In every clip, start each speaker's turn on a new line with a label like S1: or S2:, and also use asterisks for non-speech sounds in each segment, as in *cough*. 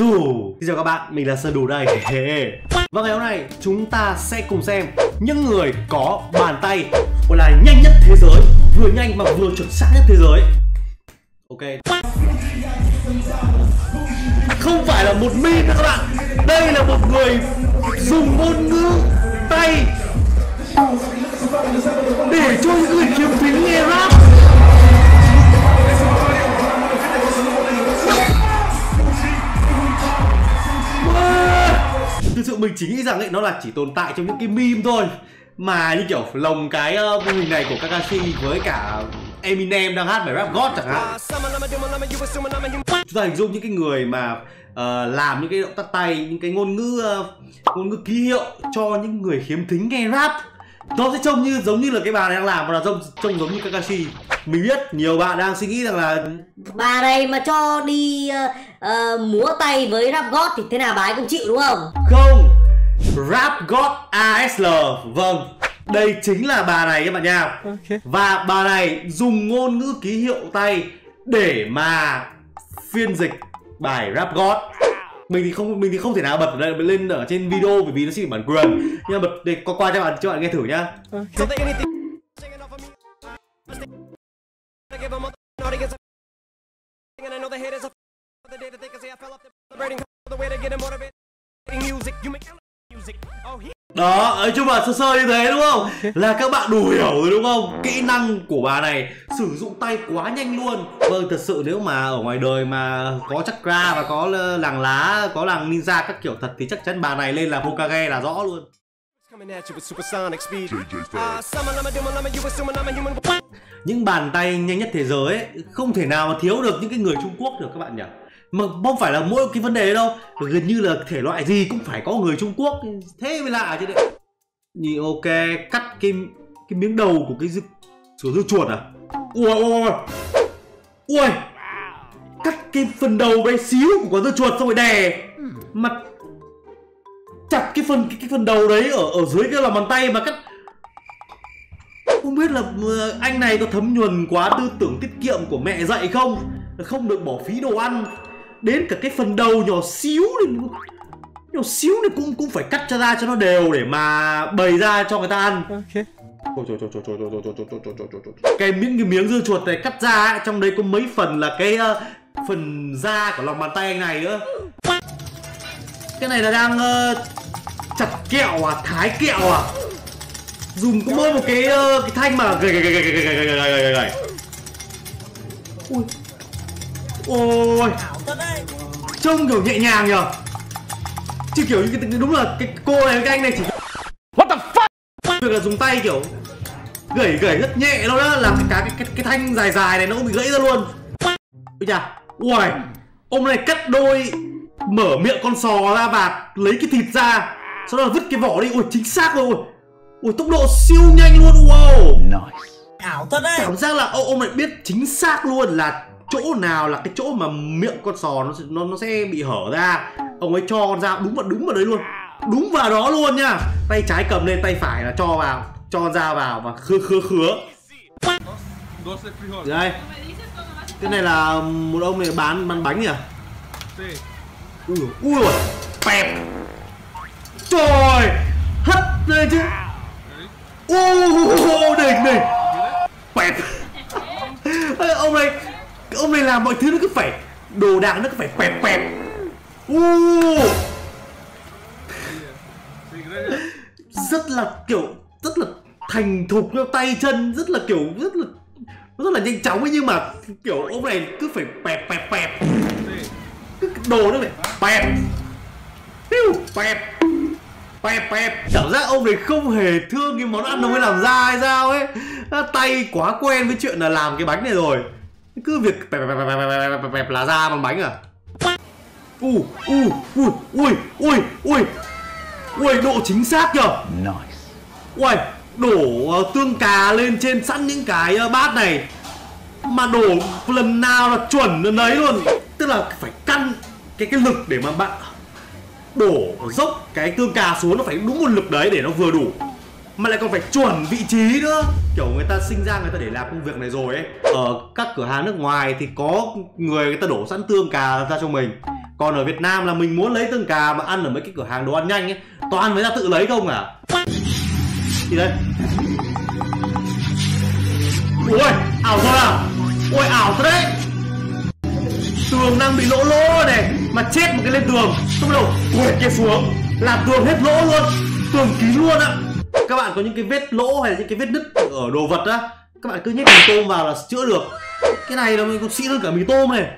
S1: Dù Xin chào các bạn, mình là Sơn Đủ đây. *laughs* Và ngày hôm nay chúng ta sẽ cùng xem Những người có bàn tay Gọi là nhanh nhất thế giới Vừa nhanh mà vừa chuẩn xác nhất thế giới. Ok. Không phải là một meme nữa các bạn. Đây là một người dùng ngôn ngữ tay Để cho những người khiếm thính nghe rap. Thực sự mình chỉ nghĩ rằng ấy nó là chỉ tồn tại trong những cái meme thôi. Mà như kiểu lồng cái uh, mô hình này của Kakashi với cả Eminem đang hát bài rap God chẳng hạn. Chúng ta hình dung những cái người mà uh, làm những cái động tác tay những cái ngôn ngữ uh, ngôn ngữ ký hiệu cho những người khiếm thính nghe rap nó sẽ trông như giống như là cái bà này đang làm và là trông trông giống như Kakashi. Mình biết nhiều bạn đang suy nghĩ rằng là
S2: bà này mà cho đi uh, uh, múa tay với rap god thì thế nào bà ấy cũng chịu đúng không?
S1: Không. Rap god ASL vâng. Đây chính là bà này các bạn nha. Okay. và bà này dùng ngôn ngữ ký hiệu tay để mà phiên dịch bài rap god mình thì không, mình thì không thể nào bật lên ở trên video bởi vì nó chỉ bản quyền nhưng mà bật để qua qua cho bạn cho bạn nghe thử nhá okay đó nói chung là sơ sơ như thế đúng không? *laughs* Là các bạn đủ hiểu rồi đúng không? Kỹ năng của bà này sử dụng tay quá nhanh luôn. Vâng thật sự nếu mà ở ngoài đời mà có chakra và có làng lá có làng ninja các kiểu thật thì chắc chắn bà này lên là hokage là rõ luôn. Những bàn tay nhanh nhất thế giới ấy, không thể nào mà thiếu được những cái người Trung Quốc được các bạn nhỉ mà không phải là mỗi cái vấn đề đâu. Gần như là thể loại gì cũng phải có người Trung Quốc. Thế mới lạ chứ đấy. Nhìn ok cắt cái cái miếng đầu của cái dư, sủa dưa chuột à? Ui ui ui cắt cái phần đầu bé xíu của quả dưa chuột xong rồi đè. Mặt chặt cái phần cái, cái phần đầu đấy ở ở dưới cái lòng bàn tay mà cắt. Không biết là ờ, anh này có thấm nhuần quá tư tưởng tiết kiệm của mẹ dạy không? Không được bỏ phí đồ ăn đến cả cái phần đầu nhỏ xíu này nhỏ xíu này cũng cũng phải cắt cho ra cho nó đều để mà bày ra cho người ta ăn cái miếng cái miếng dưa chuột này cắt ra ấy, trong đấy có mấy phần là cái uh, phần da của lòng bàn tay anh này nữa cái này là đang uh, chặt kẹo à thái kẹo à dùng có mỗi một cái uh, cái thanh mà gầy gầy gầy gầy gầy gầy gầy gầy ui ôi. Trông kiểu nhẹ nhàng nhở chứ kiểu như cái đúng là cái cô này cái anh này chỉ what the fuck? Việc là dùng tay kiểu gẩy gẩy rất nhẹ đâu đó làm cái cái cái, cái thanh dài dài này nó cũng bị gãy ra luôn. Bây giờ ui ông này cắt đôi mở miệng con sò ra và lấy cái thịt ra sau đó vứt cái vỏ đi. Ui chính xác rồi. Ui tốc độ siêu nhanh luôn wow. Nice.
S2: ảo thật đấy.
S1: Cảm giác là ông, ông này biết chính xác luôn là chỗ nào là cái chỗ mà miệng con sò nó nó nó sẽ bị hở ra? Ông ấy cho con dao đúng vào đúng vào đấy luôn. Đúng vào đó luôn nha. Tay trái cầm lên, tay phải là cho vào, cho con dao vào và khứa khứa khứa. Đây. Cái này là một ông này bán bán bánh nhỉ? Ui ui ui pẹp trời, hất lên chứ. Ui đỉnh đỉnh. Pẹp *laughs* ông này ông này làm mọi thứ nó cứ phải đồ đạc nó cứ phải quẹt quẹt. Uh. rất là kiểu, rất là thành thục theo tay chân, rất là kiểu, rất là rất là nhanh chóng ấy, nhưng mà kiểu ông này cứ phải pẹp pẹp pẹp cứ đồ nó phải pẹp piu pẹp pẹp pẹp cảm giác ông này không hề thương cái món ăn ông ấy làm ra hay sao ấy. Tay quá quen với chuyện là làm cái bánh này rồi cứ việc bẹp bẹp bẹp bẹp bẹp bẹp là ra bằng bánh à? U u ui ui ui ui. Ui độ chính xác nhở nice. Ui đổ uh, tương cà lên trên sẵn những cái uh, bát này. Mà đổ lần nào là chuẩn lần đấy luôn. Tức là phải căn cái cái lực để mà bạn đổ dốc cái tương cà xuống nó phải đúng một lực đấy để nó vừa đủ mà lại còn phải chuẩn vị trí nữa. Kiểu người ta sinh ra người ta để làm công việc này rồi ấy. Ở các cửa hàng nước ngoài thì có người người ta đổ sẵn tương cà ra cho mình. Còn ở Việt Nam là mình muốn lấy tương cà mà ăn ở mấy cái cửa hàng đồ ăn nhanh ấy toàn phải ra tự lấy không à? Thì đây. Ui ảo thật à? Ui ảo thật đấy. Tường đang bị lỗ lỗ này mà chết một cái lên tường xong đầu quệt kia xuống. Làm tường hết lỗ luôn. Tường kín luôn á các bạn có những cái vết lỗ hay là những cái vết nứt ở đồ vật á, các bạn cứ nhét mì tôm vào là chữa được. Cái này là mình còn xịn hơn cả mì tôm này.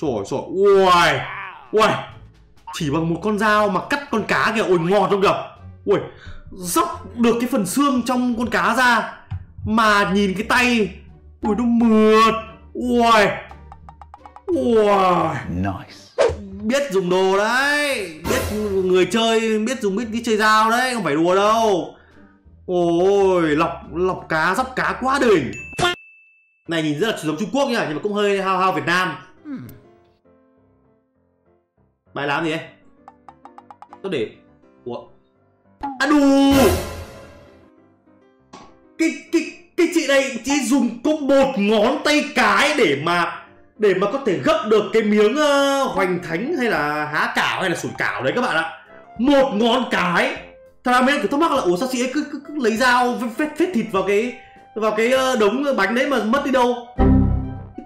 S1: Trời trời ui ui chỉ bằng một con dao mà cắt con cá kìa, ôi, ngọt không kìa ui dóc được cái phần xương trong con cá ra mà nhìn cái tay, ui, nó mượt. Ui ui
S3: Nice
S1: biết dùng đồ đấy. Biết người chơi biết dùng biết cái chơi dao đấy không phải đùa đâu. Ôi lọc lọc cá dóc cá quá đỉnh. Này nhìn rất là giống Trung Quốc nhá nhưng mà cũng hơi hao hao Việt Nam. Bài làm gì ấy tôi để ủa? À đù! Cái cái cái chị này chỉ dùng có một ngón tay cái để mà để mà có thể gấp được cái miếng uh, hoành thánh hay là há cảo hay là sủi cảo đấy các bạn ạ. Một ngón cái. Thật ra mấy kiểu thắc mắc là ủa sao chị ấy cứ, cứ, cứ lấy dao phết phết thịt vào cái vào cái ờ, đống bánh đấy mà mất đi đâu?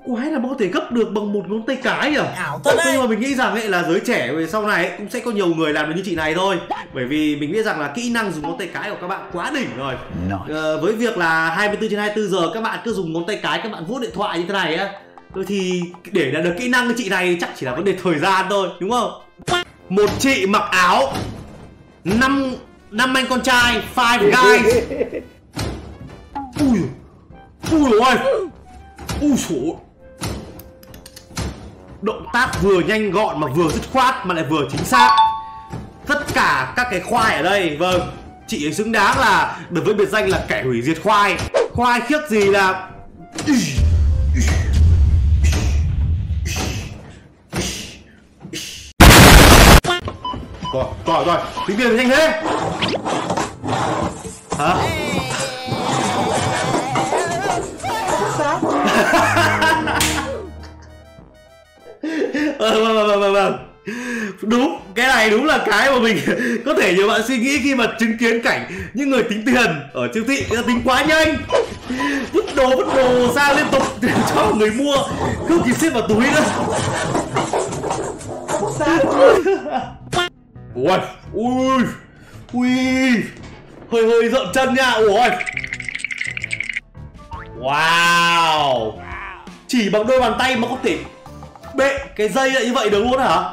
S1: Quái là mà có thể gấp được bằng một ngón tay cái à
S4: ảo thật đấy.
S1: Nhưng mà mình nghĩ rằng ấy là giới trẻ về sau này ấy, cũng sẽ có nhiều người làm được như chị này thôi. Bởi vì mình biết rằng là kỹ năng dùng ngón tay cái của các bạn quá đỉnh rồi.
S3: Nice.
S1: Ờ, với việc là 24 trên 24 giờ các bạn cứ dùng ngón tay cái các bạn vuốt điện thoại như thế này á Thôi thì để đạt được kỹ năng của chị này chắc chỉ là vấn đề thời gian thôi, đúng không? Một chị mặc áo, năm năm anh con trai, five guys. Ui ui rồi ui sổ động tác vừa nhanh gọn mà vừa dứt khoát mà lại vừa chính xác. Tất cả các cái khoai ở đây vâng. Chị ấy xứng đáng là, được với biệt danh là kẻ hủy diệt khoai. Khoai khiếc gì là rồi rồi rồi tính tiền nhanh thế. Hả? Vâng vâng vâng vâng vâng. Đúng, cái này đúng là cái mà mình *laughs* có thể nhiều bạn suy nghĩ khi mà chứng kiến cảnh những người tính tiền ở siêu thị tính quá nhanh. Vứt đồ vứt đồ ra liên tục để *laughs* cho người mua. Không kịp xếp vào túi nữa ui ui ui. Hơi hơi rợn chân nha ui. Wow. Chỉ bằng đôi bàn tay mà có thể bệ cái dây lại như vậy được luôn hả?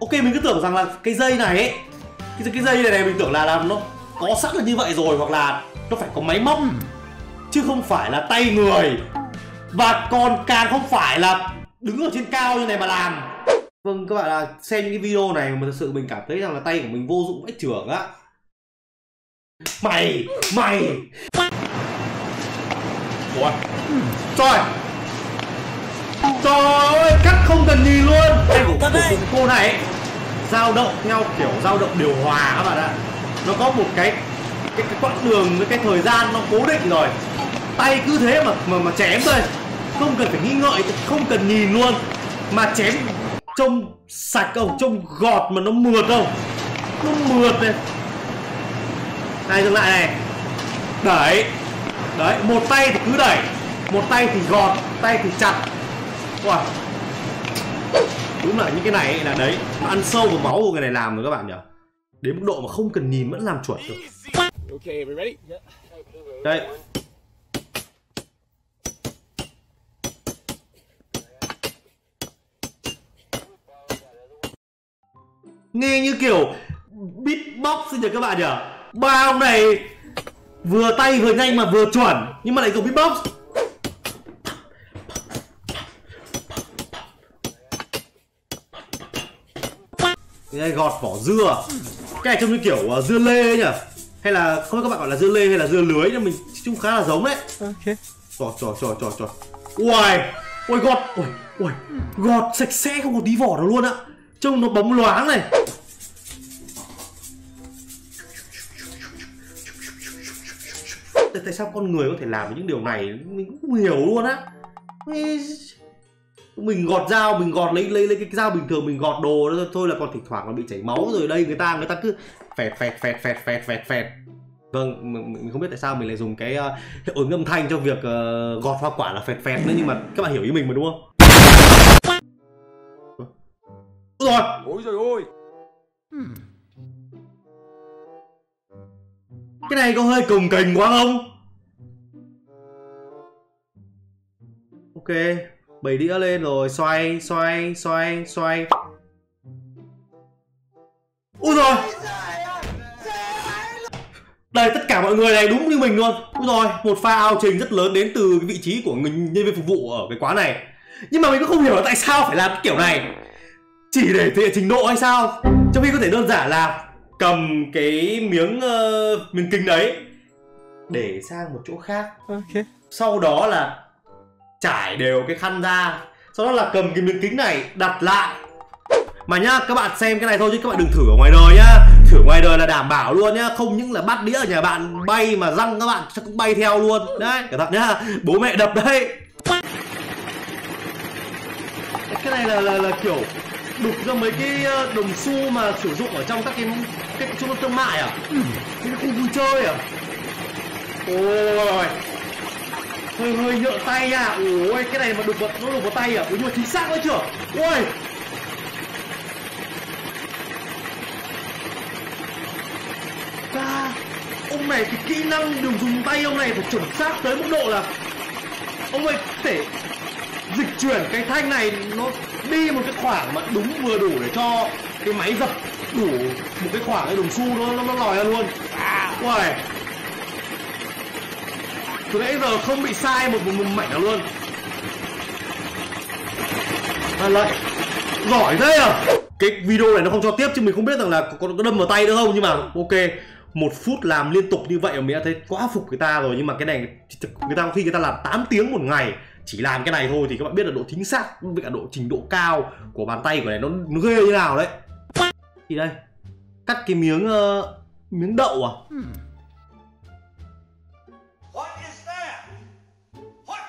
S1: Ok mình cứ tưởng rằng là cái dây này ấy cái, cái dây này này mình tưởng là làm nó có sẵn là như vậy rồi hoặc là nó phải có máy móc chứ không phải là tay người. Và còn càng không phải là đứng ở trên cao như này mà làm vâng các bạn là xem những cái video này mà thật sự mình cảm thấy rằng là tay của mình vô dụng vách trưởng á. Mày mày! Ủa? Trời! Trời ơi cắt không cần nhìn luôn. Tay của, của, của cô này dao động theo kiểu dao động điều hòa các bạn ạ. Nó có một cái cái, cái quãng đường với cái thời gian nó cố định rồi. Tay cứ thế mà mà mà chém thôi. Không cần phải nghĩ ngợi không cần nhìn luôn. Mà chém trông sạch không? Trông gọt mà nó mượt không? Nó mượt này. Này dừng lại này. Đẩy đấy một tay thì cứ đẩy một tay thì gọt tay thì chặt. Wow. đúng là những cái này là đấy nó ăn sâu vào máu của người này làm rồi các bạn nhỉ? Đến mức độ mà không cần nhìn vẫn làm chuẩn được.
S5: Okay, we ready?
S1: đây nghe như kiểu beatbox nhỉ các bạn nhỉ? Ba ông này vừa tay vừa nhanh mà vừa chuẩn nhưng mà lại dùng beatbox. Cái này gọt vỏ dưa. Cái này trông như kiểu uh, dưa lê ấy nhỉ? Hay là không biết các bạn gọi là dưa lê hay là dưa lưới nhưng mình chung khá là giống đấy.
S3: Okay.
S1: Trời trời trời trời trời Ui Ui gọt Ui Ui Gọt sạch sẽ không có tí vỏ nào luôn ạ. Trông nó bóng loáng này Tại tại sao con người có thể làm được những điều này. Mình cũng không hiểu luôn á. Mình gọt dao mình gọt lấy lấy lấy cái dao bình thường mình gọt đồ đó thôi là còn thỉnh thoảng là bị chảy máu rồi. Đây người ta người ta cứ phẹt phẹt phẹt phẹt phẹt phẹt phẹt. Vâng mình, mình không biết tại sao mình lại dùng cái uh, hiệu ứng âm thanh cho việc uh, gọt hoa quả là phẹt phẹt nữa nhưng mà các bạn hiểu ý mình mà đúng không? Ôi rồi
S5: Ôi trời
S1: cái này có hơi cồng kềnh quá không? Ok bảy đĩa lên rồi, xoay xoay xoay xoay. Úi rồi. Đây, tất cả mọi người này đúng như mình luôn. Úi rồi, một pha ao trình rất lớn đến từ cái vị trí của người nhân viên phục vụ ở cái quán này. Nhưng mà mình cũng không hiểu là tại sao phải làm cái kiểu này. Chỉ để thể hiện trình độ hay sao? Trong khi có thể đơn giản là cầm cái miếng uh, miếng kính đấy để sang một chỗ khác.
S5: Ok.
S1: sau đó là trải đều cái khăn ra sau đó là cầm cái miếng kính này đặt lại. Mà nhá các bạn xem cái này thôi chứ các bạn đừng thử ở ngoài đời nhá. Thử ngoài đời là đảm bảo luôn nhá không những là bắt đĩa ở nhà bạn bay mà răng các bạn chắc cũng bay theo luôn. Đấy cẩn thận nhá. Bố mẹ đập đấy cái này là là, là kiểu đục ra mấy cái ờ, đồng xu mà sử dụng ở trong các cái cái trung tâm thương mại à? Cái khu vui chơi à? Ôi hơi hơi nhợ tay à ôi cái này mà đục vào nó đục vào tay à? Ôi nhưng mà chính xác đấy chưa? Ôi! Ca, ông này thì kỹ năng đường dùng tay ông này phải chuẩn xác tới mức độ là ông ấy thể dịch chuyển cái thanh này nó đi một cái khoảng mà đúng vừa đủ để cho cái máy dập đủ một cái khoảng cái đồng xu nó nó, nó lòi ra luôn. Uầy. Từ nãy giờ không bị sai một, một, một mảnh nào luôn. À lại giỏi thế à? Cái video này nó không cho tiếp chứ mình không biết rằng là có, có đâm vào tay nữa không nhưng mà ok một phút làm liên tục như vậy mà mình đã thấy quá phục người ta rồi. Nhưng mà cái này người ta có khi người ta làm 8 tiếng một ngày chỉ làm cái này thôi thì các bạn biết là độ chính xác với cả độ trình độ cao của bàn tay của này nó, nó ghê như nào đấy. Thì đây cắt cái miếng uh, miếng đậu à?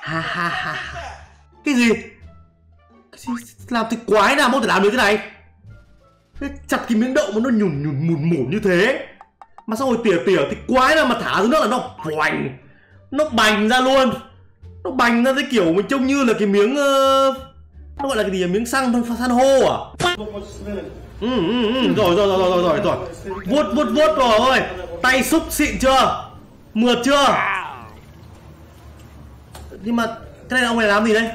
S1: Ha ha ha. cái gì? Cái gì? Làm thì quái nào không thể làm được thế này? Chặt cái miếng đậu mà nó nhùn nhùn mùn mùn như thế. Mà xong rồi tỉa tỉa thì quái nào mà thả xuống nước là nó hoành nó bành ra luôn nó bành ra cái kiểu mình trông như là cái miếng uh, nó gọi là cái gì miếng xăng san hô à? Ừ, ừ, ừ. rồi rồi rồi rồi rồi rồi. Vuốt vuốt vuốt rồi. Ơi tay xúc xịn chưa? Mượt chưa? Nhưng mà cái này là ông này làm gì đây?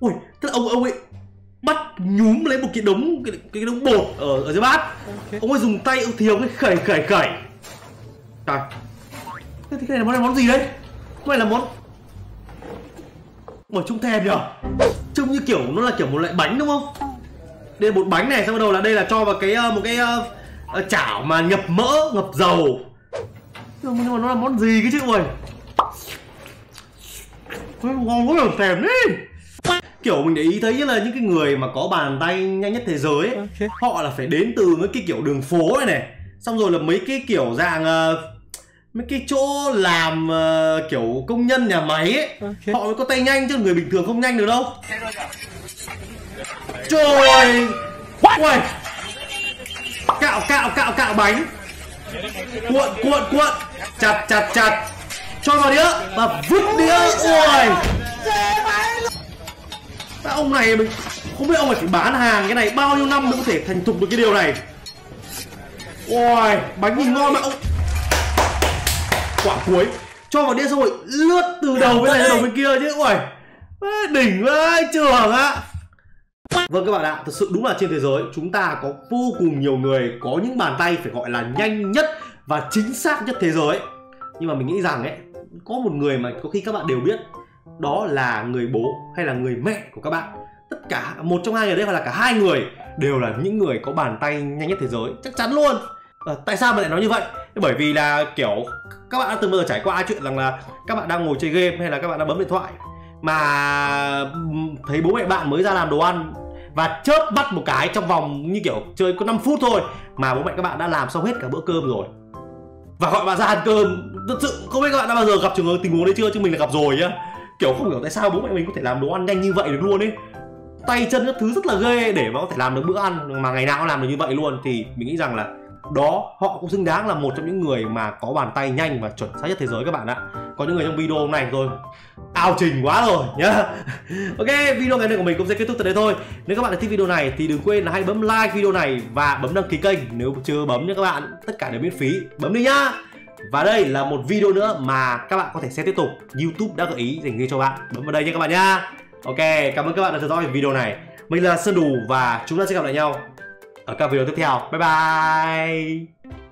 S1: Ui tức là ông ông ấy bắt nhúm lấy một cái đống cái, cái đống bột ở ở dưới bát.
S5: Ok.
S1: ông ấy dùng tay ông thì ông ấy khẩy khẩy khẩy. Trời thế thì cái này là món này món gì đấy? Cái này là món Ủa trông thèm nhở? Trông như kiểu nó là kiểu một loại bánh đúng không? Đây là bột bánh này Xong bắt đầu là đây là cho vào cái ờ, một cái ờ, chảo mà ngập mỡ ngập dầu. Nhưng mà nó là món gì cái chứ Ôi, Ngon quá là thèm đấy Kiểu mình để ý thấy là những cái người mà có bàn tay nhanh nhất thế giới ấy,
S5: Ok.
S1: Họ là phải đến từ cái kiểu đường phố này này. Xong rồi là mấy cái kiểu dạng ờ, Mấy cái chỗ làm ờ, kiểu công nhân nhà máy ấy
S5: Ok.
S1: Họ mới có tay nhanh chứ người bình thường không nhanh được đâu. Trời Ui Cạo cạo cạo cạo bánh. Cuộn cuộn cuộn. Chặt chặt chặt. Cho vào đĩa Và vứt đĩa. Ui Sao ông này mình Không biết ông này phải bán hàng cái này bao nhiêu năm mới có thể thành thục được cái điều này. Ui Bánh nhìn ngon mà ông Quả cuối Cho vào đĩa xong rồi lướt từ đầu bên này đến đầu bên kia chứ Ui Ê, Đỉnh quá trường á Vâng các bạn ạ, thật sự đúng là trên thế giới chúng ta có vô cùng nhiều người có những bàn tay phải gọi là nhanh nhất và chính xác nhất thế giới. Nhưng mà mình nghĩ rằng ấy, có một người mà có khi các bạn đều biết, đó là người bố hay là người mẹ của các bạn. Tất cả một trong hai người đấy hoặc là cả hai người đều là những người có bàn tay nhanh nhất thế giới, chắc chắn luôn. À, tại sao mà lại nói như vậy? Bởi vì là, kiểu, các bạn đã từng bao giờ trải qua chuyện rằng là các bạn đang ngồi chơi game hay là các bạn đang bấm điện thoại mà thấy bố mẹ bạn mới ra làm đồ ăn và chớp bắt một cái trong vòng như kiểu chơi có 5 phút thôi mà bố mẹ các bạn đã làm xong hết cả bữa cơm rồi. Và gọi bạn ra ăn cơm. Thật sự, không biết các bạn đã bao giờ gặp trường hợp tình huống đấy chưa? Chứ mình là gặp rồi nhá. Kiểu không hiểu tại sao bố mẹ mình có thể làm đồ ăn nhanh như vậy được luôn ấy. Tay chân các thứ rất là ghê để mà có thể làm được bữa ăn mà ngày nào cũng làm được như vậy luôn. Thì mình nghĩ rằng là đó, họ cũng xứng đáng là một trong những người mà có bàn tay nhanh và chuẩn xác nhất thế giới các bạn ạ. Có những người trong video hôm nay rồi ao trình quá rồi nhá. *laughs* Ok, video ngày nay của mình cũng sẽ kết thúc tại đây thôi. Nếu các bạn đã thích video này thì đừng quên là hãy bấm like video này và bấm đăng ký kênh. Nếu chưa bấm nha các bạn, tất cả đều miễn phí. Bấm đi nhá. Và đây là một video nữa mà các bạn có thể xem tiếp tục. Youtube đã gợi ý dành riêng cho bạn. Bấm vào đây nha các bạn nhá. Ok, cảm ơn các bạn đã theo dõi video này. Mình là sơn đủ và chúng ta sẽ gặp lại nhau ở các video tiếp theo. Bye bye.